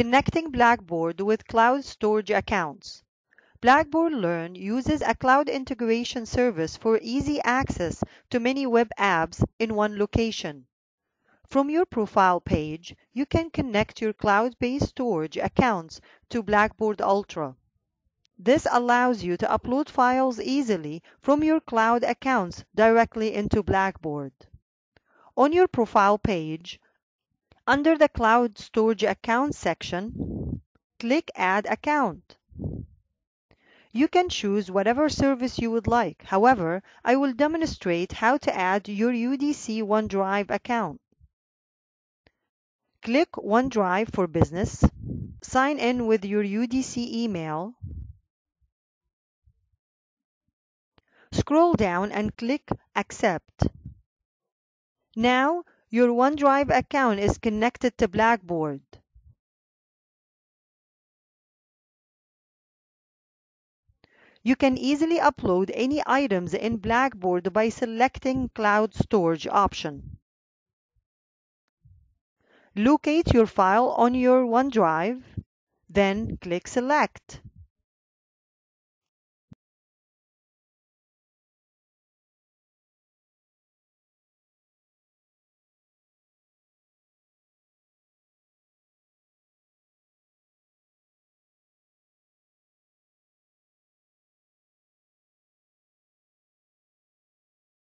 Connecting Blackboard with cloud storage accounts. Blackboard Learn uses a cloud integration service for easy access to many web apps in one location. From your profile page, you can connect your cloud-based storage accounts to Blackboard Ultra. This allows you to upload files easily from your cloud accounts directly into Blackboard. On your profile page, under the Cloud Storage Account section, click Add Account. You can choose whatever service you would like. However, I will demonstrate how to add your UDC OneDrive account. Click OneDrive for Business. Sign in with your UDC email. Scroll down and click Accept. Now, your OneDrive account is connected to Blackboard. You can easily upload any items in Blackboard by selecting Cloud Storage option. Locate your file on your OneDrive, then click Select.